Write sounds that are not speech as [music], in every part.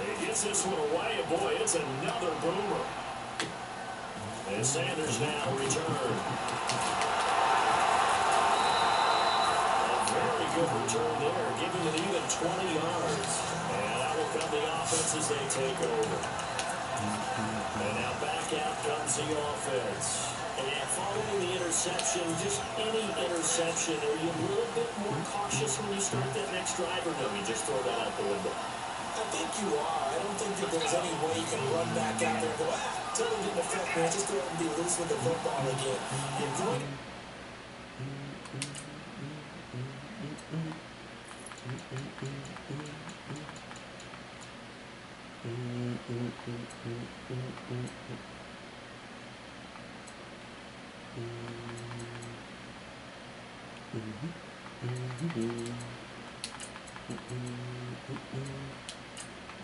He gets this one away, and boy, it's another boomer. And Sanders now return. A very good return there, giving it even 20 yards. And that will come the offense as they take over. And now back out comes the offense. And following the interception, just any interception, are you a little bit more cautious when you start that next drive, or no, you just throw that out the window? I think you are. I don't think that there's any way you can run back out there and go, ah, totally didn't affect me. Just go out and be loose with the football again. You're going to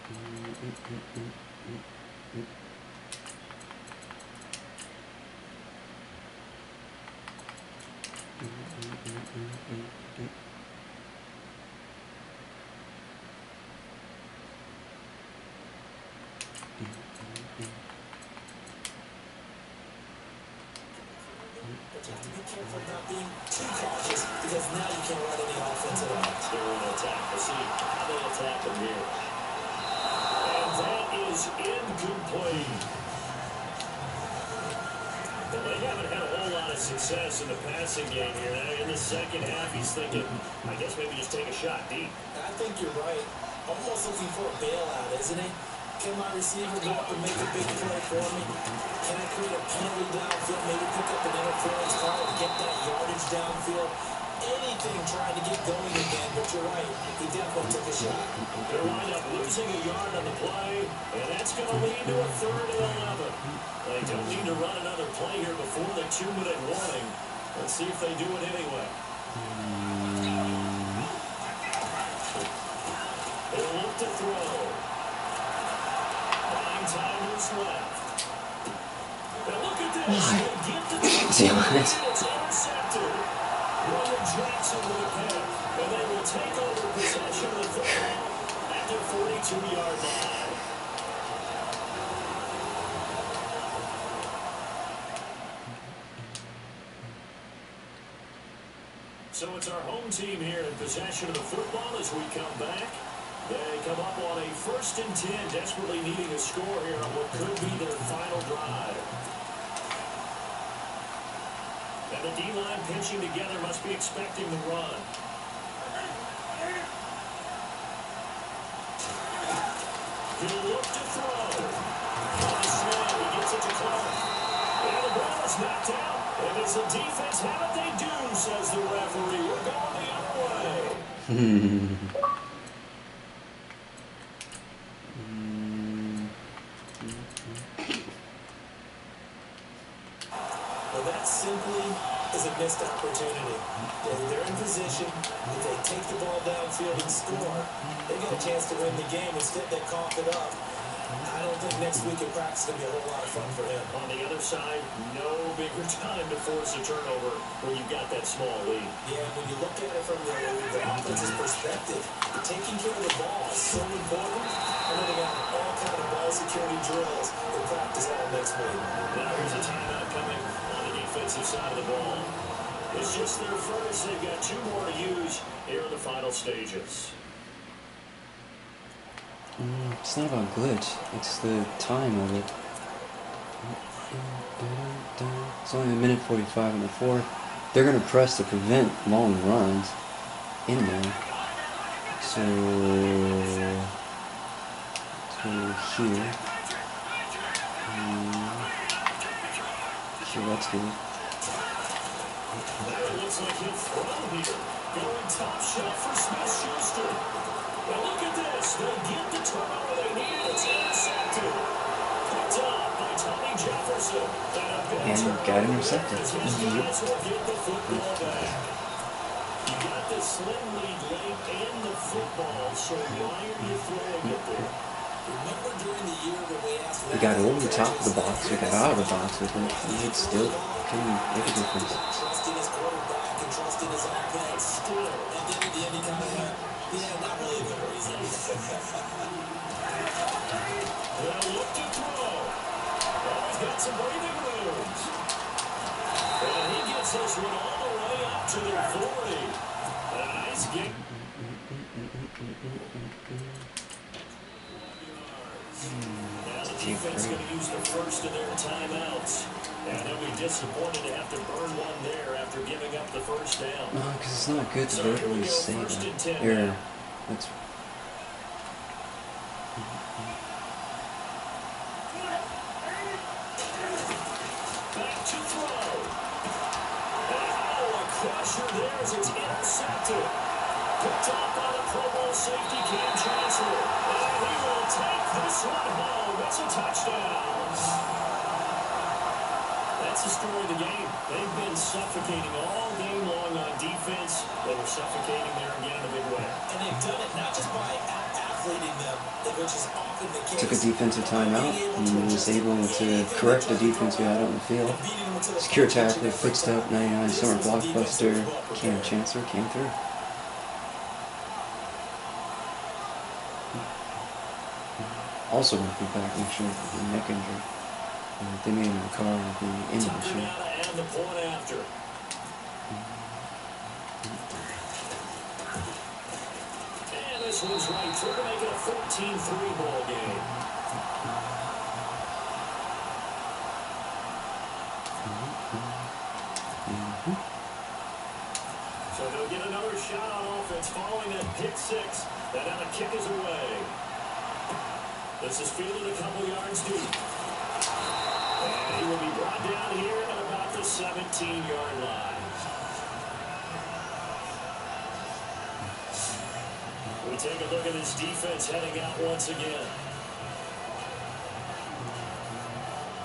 But haven't had a whole lot of success in the passing game here. In the second half, he's thinking, I guess maybe just take a shot deep. I think you're right. Almost looking for a bailout, isn't he? Can my receiver go up and make a big play for me? Can I create a penalty downfield? Maybe pick up an interference call and get that yardage downfield? Anything trying to get going again, but you're right. He definitely took a shot. They wind up losing a yard on the play, and that's going to lead to a third and 11. They don't need to run another play here before the two-minute warning. Let's see if they do it anyway. They look to throw. Nine timers left. Now look at this. They get the So it's our home team here in possession of the football as we come back. They come up on a first and 10, desperately needing a score here on what could be their final drive. And the D-line pinching together must be expecting the run. He'll look to throw. Slam, he gets it to Clark. And the ball is knocked out. And as the defense have it, they do, says the referee. We're going the other way. [laughs] If they're in position, if they take the ball downfield and score, they get a chance to win the game. Instead, they cough it up. I don't think next week in practice is going to be a whole lot of fun for him. On the other side, no bigger time to force a turnover when you've got that small lead. Yeah, when you look at it from the, the offense's perspective, taking care of the ball is so important. I know they got all kind of ball security drills in practice all next week. Now here's a timeout coming on the defensive side of the ball. It's just their first. They've got two more to use here in the final stages. Mm, It's not about glitch, it's the time of it. It's only a minute 45 in the fourth. They're going to press to prevent long runs in there. So, so here. Mm, so that's good. It looks like he'll throw here. Going top shot for Smith-Schuster. Now look at this. They get the turnover they need. It's intercepted. Picked up by Tony Jefferson. And got intercepted. Yep. guys will get the football back. You got the slim lead late and the football, so why are you throwing it there? Remember during the year when we asked We got over the top of the box, we got out of the box and it still couldn't make a difference. got some breathing room. And he gets this one all the way up to the 40. A nice game. Now the defense going to use the first of their timeouts. And they'll be disappointed to have to burn one there after giving up the first down. No, because it's not good to So verbally go, say first and that. 10 Here, now. let's. Back to throw. Oh, a crusher there as it's intercepted. Picked off by the Pro Bowl safety Kam Chancellor. And he will take this one home. It's a touchdown. That's the story of the game. They've been suffocating all game long on defense. They were suffocating there again in a big way. And they've done it not just by out-athleting them, which is often the case. Took a defensive timeout and was able to correct the defense we had on the field. Secure tackle, quick step, 99 summer blockbuster. Kam Chancellor came through. Also went through back next year the neck injury. And they made recover with the now to add the point after. And this one's right through to make it a 14-3 ball game. So they'll get another shot on offense following that pick six. That the kick is away. This is fielded a couple yards deep. He will be brought down here at about the 17-yard line. We take a look at this defense heading out once again.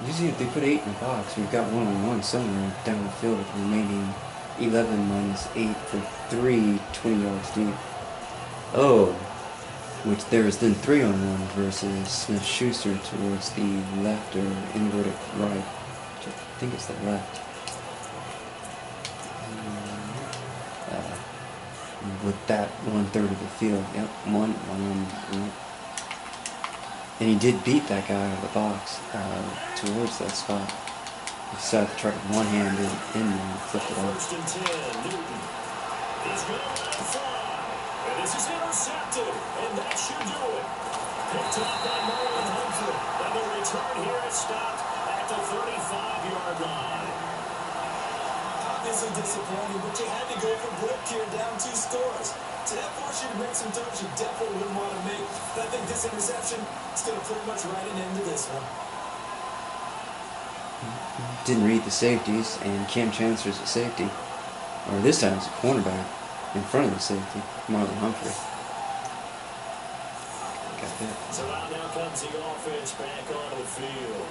Usually, if they put eight in the box, we've got one on one somewhere down the field with the remaining 11 minus 8 for 3 20 yards deep. Oh, which there is then 3 on 1 versus Smith Schuster towards the left or inverted right. I think it's the left. Uh, with that one third of the field. Yep, one, one on one. And he did beat that guy out of the box uh, towards that spot. He tried one hand in, there and flipped it over. This is intercepted. And that should do it. Picked up by Marlon Humphrey. And the return here is stopped at the 35-yard line. Obviously disappointing, but you had to go for broke here, down two scores. So that forced you to make some throws you definitely wouldn't want to make. But I think this interception is going to pretty much write an end to this one. Didn't read the safeties, and Kam Chancellor's a safety. Or this time it's a cornerback in front of the safety, Marlon Humphrey. Got that. So out now comes the offense back onto the field.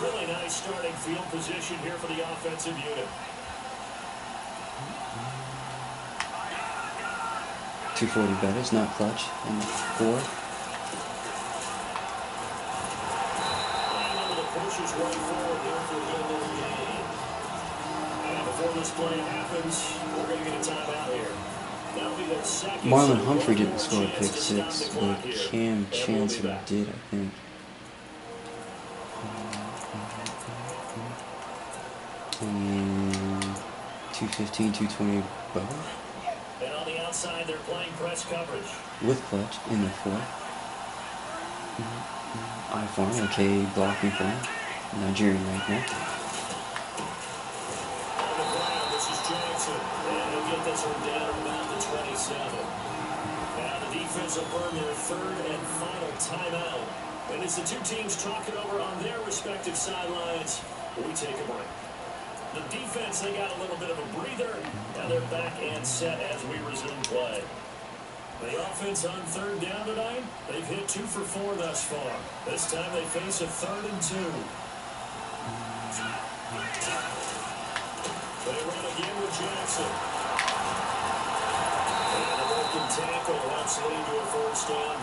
Really nice starting field position here for the offensive unit. 240 betters, not clutch, and four. Marlon Humphrey didn't score a pick six, but. Kam Chancellor did, I think. 215, 220 both And on the outside, they're playing press coverage. with clutch in the four. Mm-hmm. I form, okay, blocking form. Nigerian right now. On the ground, this is Jackson. And he'll get this one down about the 27. Now the defense will burn their third and final timeout. And as the two teams talk it over on their respective sidelines, we take a break. The defense, they got a little bit of a breather. Now they're back and set as we resume play. The offense on third down tonight, they've hit two for four thus far. This time they face a third and two. They run again with Jackson. And a broken tackle helps lead to a first down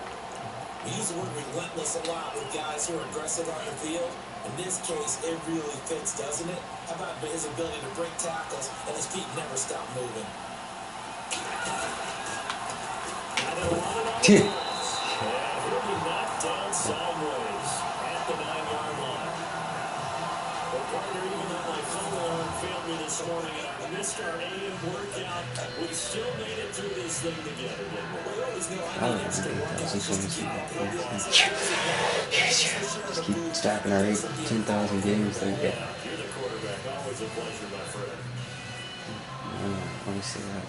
He's word relentless a lot with guys who are aggressive on the field. In this case, it really fits, doesn't it? How about his ability to break tackles and his feet never stop moving? [laughs] me this morning. I missed our AM workout. We still made it through this thing together. Know just keep Just keep stacking our 10,000 games that we get. You're the quarterback. Always a pleasure, my friend. Let me see that.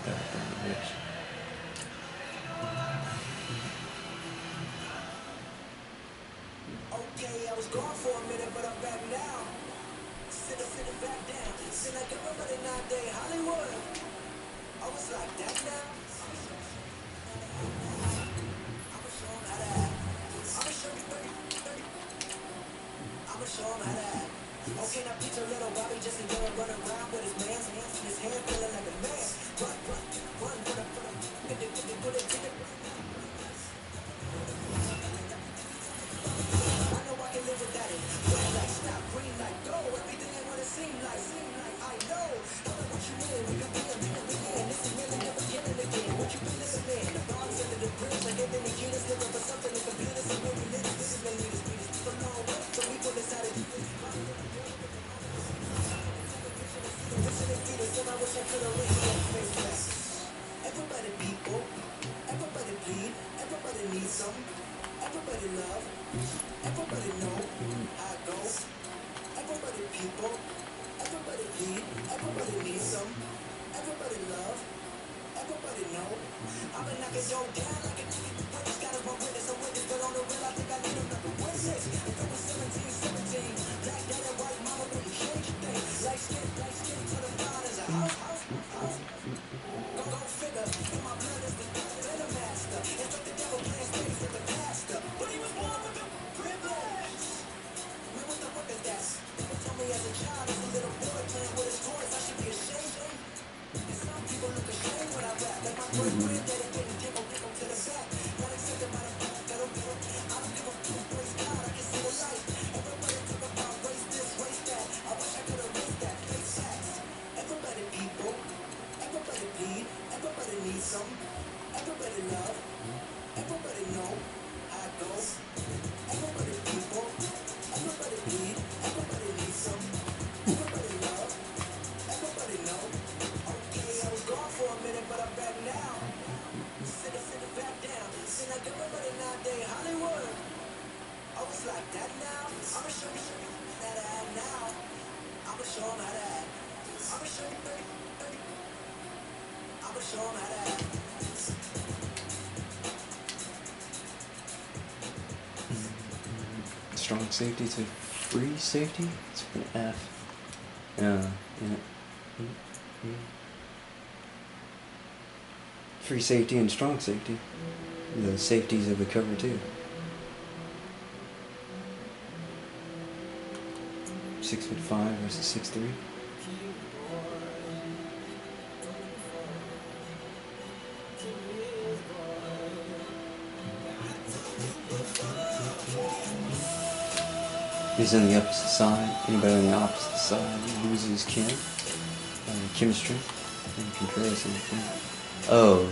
safety to free safety? It's an F. Yeah. yeah. Free safety and strong safety. The safeties of the cover too. 6 foot 5 versus 6 3. He's on the opposite side. Anybody on the opposite side loses chem, uh, chemistry, and comparison. Oh.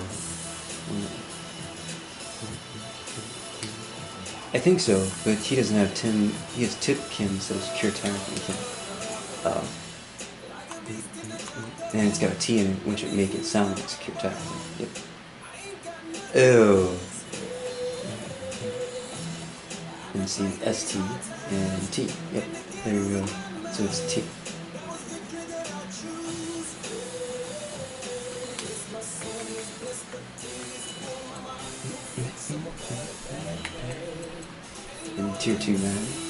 I think so, but he doesn't have ten. He has tip chem, so it's pure terraform. Uh, um, and it's got a T in it, which would make it sound like secure time. Yep. Oh. see ST and T. Yep, there we go. So it's T. And tier 2 man.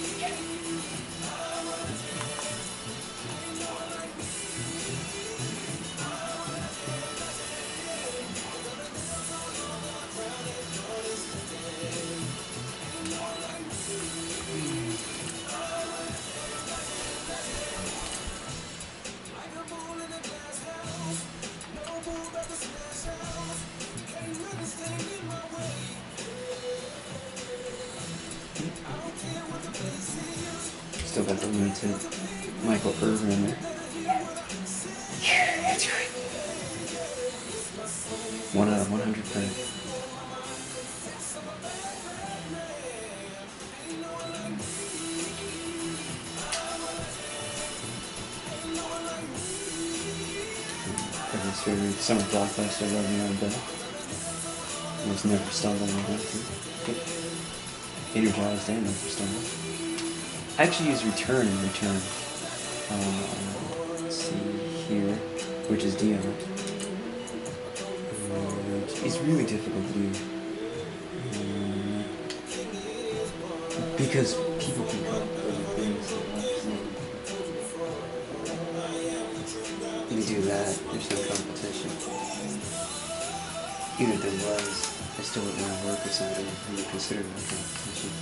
One out of 100 credit. Everyone's favorite summer blockbuster, Le'Veon Bell. Was never stumbled on that. Energized and never stumbled. I actually use return and return. Uh, let's see here, which is Deion. It's really difficult to do. Um, because people can with other things you do that, there's no competition. Even if there was, I still wouldn't want to work with somebody who would consider that competition.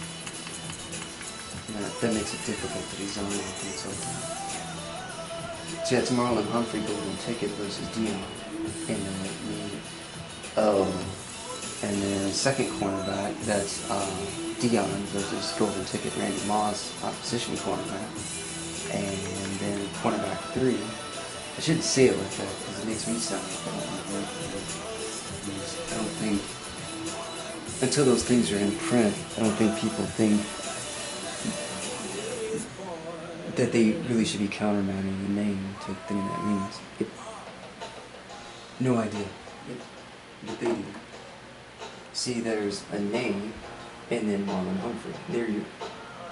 That, that makes it difficult to design and things like. So that's Marlon Humphrey golden ticket versus Deion in the Oh, and then second cornerback, that's uh, Deion versus golden ticket Randy Moss, opposition cornerback. And then cornerback three, I shouldn't say it like that because it makes me sound like I don't. I don't think, until those things are in print, I don't think people think that they really should be countermanding the name to the thing that means. It, no idea. It, See, there's a name, and then Marlon Humphrey. There you.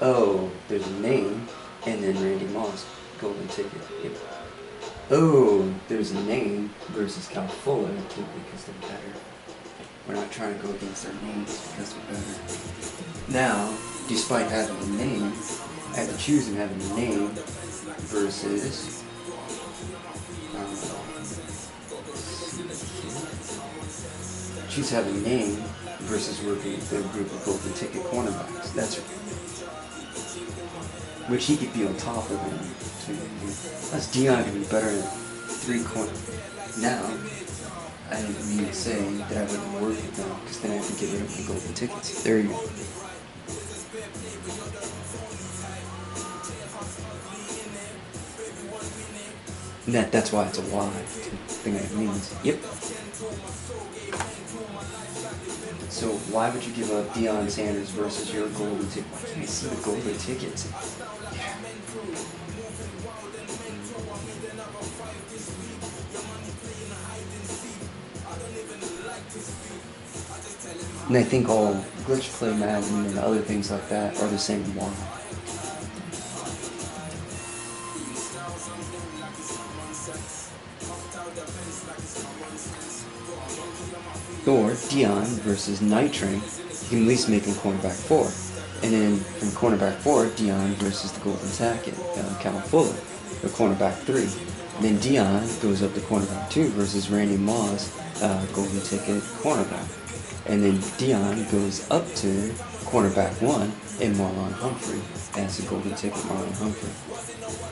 Oh, there's a name, and then Randy Moss, golden ticket. Yep. Oh, there's a name versus Cal Fuller because they're better. We're not trying to go against their names because they're better. Now, despite having a name, I have to choose and having a name versus. Choose having a name versus with a group of golden ticket cornerbacks. That's which he could be on top of him. That's Deion could be better than three corner. Now, I didn't mean to say that I wouldn't work with them because then I have to get rid of the golden tickets. There you go. That that's why it's a a Y thing that it means. Yep. So why would you give up Deion Sanders versus your golden ticket? Why can't I see the golden tickets? Yeah. And I think all glitch play Madden and other things like that are the same one. Or Deion versus Night Train, you can at least make him cornerback four. And then from cornerback four, Deion versus the Golden Tacket, uh, Cal Fuller, or cornerback three. And then Deion goes up to cornerback two versus Randy Moss, uh, Golden Ticket cornerback. And then Deion goes up to cornerback one and Marlon Humphrey as the Golden Ticket Marlon Humphrey.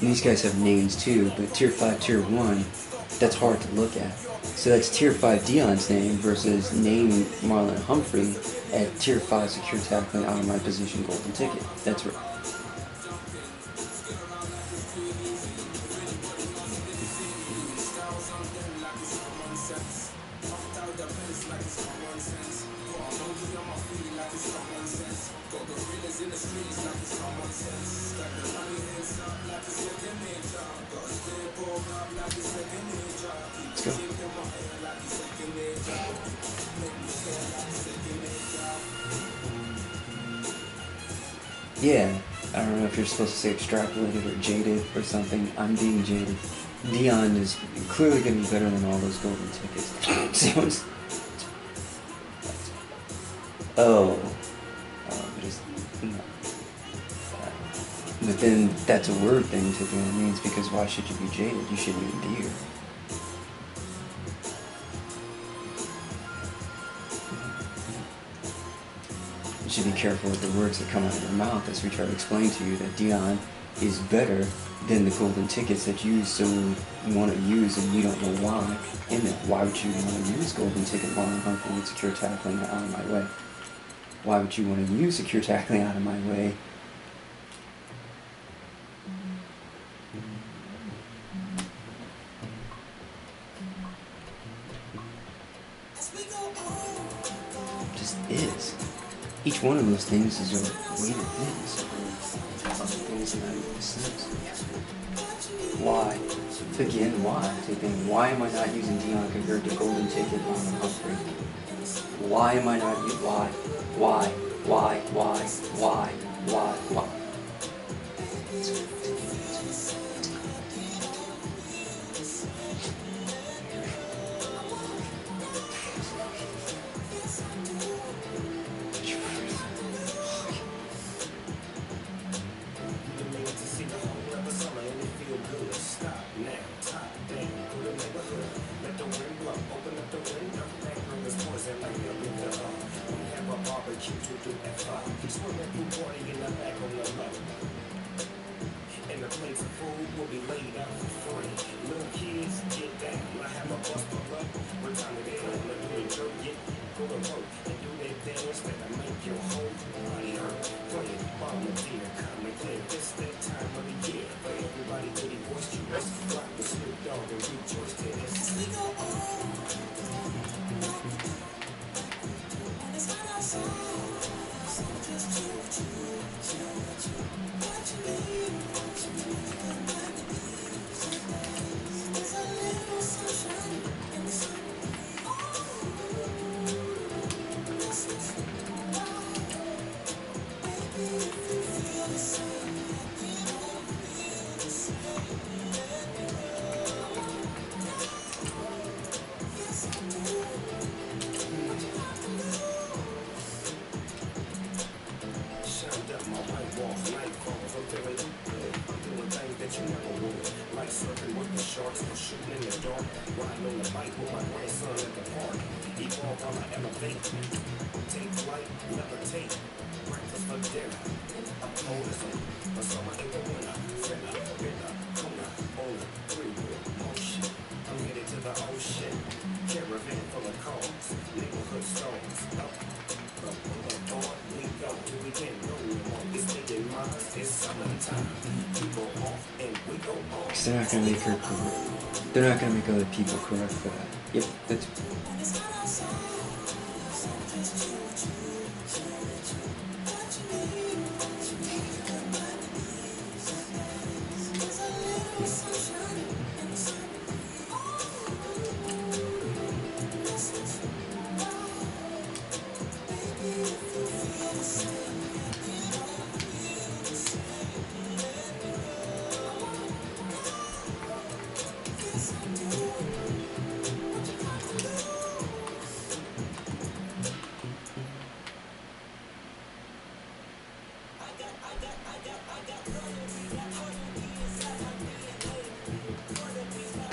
These guys have names too, but tier 5, tier 1, that's hard to look at. So that's tier 5 Deion's name versus name Marlon Humphrey at tier 5 secure tackling out of my position golden ticket. That's right. Yeah, I don't know if you're supposed to say extrapolated or jaded or something. I'm being jaded. Deion is clearly going to be better than all those golden tickets. [laughs] Oh. But it's. No. But then that's a word thing to do. It means because why should you be jaded? You shouldn't even be here. Should be careful with the words that come out of your mouth as we try to explain to you that Deion is better than the golden tickets that you so want to use and you don't know why. And that why would you want to use golden ticket Marlon Humphrey with secure tackling out of my way? Why would you want to use secure tackling out of my way? One of those things is a weighted things. Things that make sense. Why? Again, why? Taking why am I not using Deion compared to Golden Ticket on Humphrey? Why am I not using why? Why? Why? Why? Why? Why? Why? Elevate. Take flight, levitate. Breakfast for dinner. Cold as a, a summer in the winter. Finna, finna, corner, on three-wheel motion. I'm headed to the ocean. Caravan full of cars. Neighborhood stars. Up, up, up, on we go. We can't go no more. It's taking miles. It's summertime. People off and we go on. They're not going to make her correct. They're not going to make other people correct for that. Yep, that's.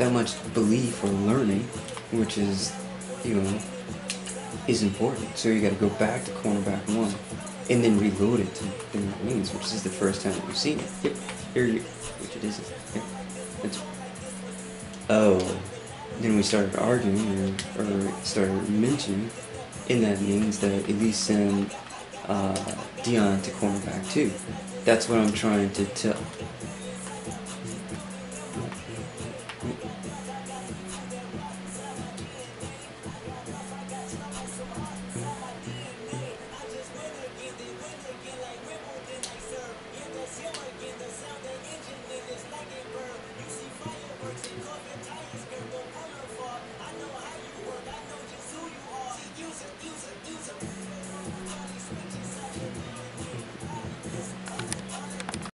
That much belief or learning, which is, you know, is important. So you got to go back to cornerback one, and then reload it to the Marines, which is the first time that we've seen it. Yep, here you, which it isn't. Yep, it's. Oh, then we started arguing or, or started mentioning, and that means that at least send uh, Deion to cornerback two. That's what I'm trying to tell.